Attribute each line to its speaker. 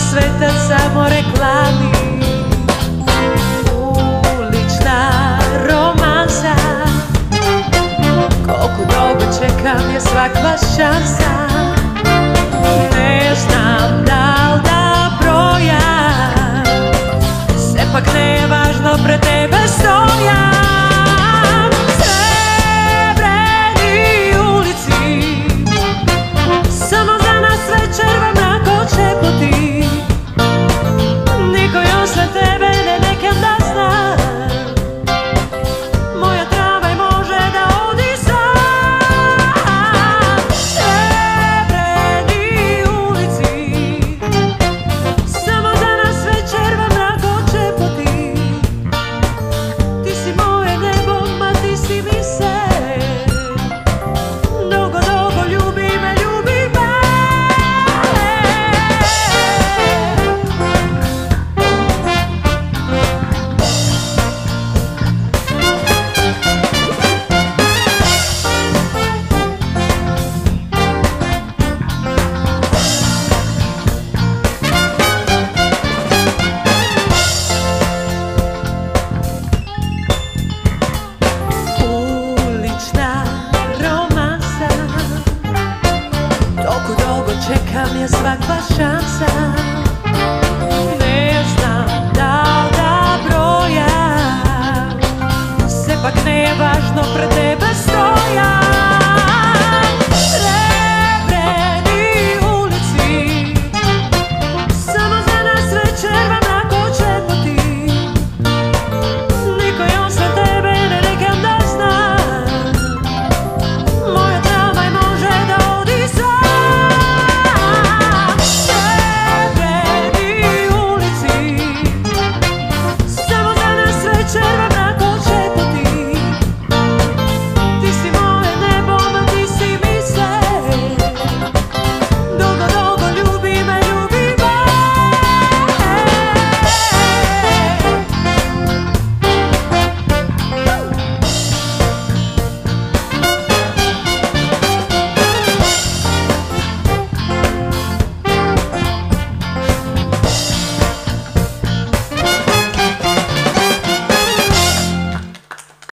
Speaker 1: sveta samo reklami. Ulična Koliko dobro čekam je svak šansa čeka me svakva šansa. Ne znam da li da brojam, se pak ne je važno pre tebe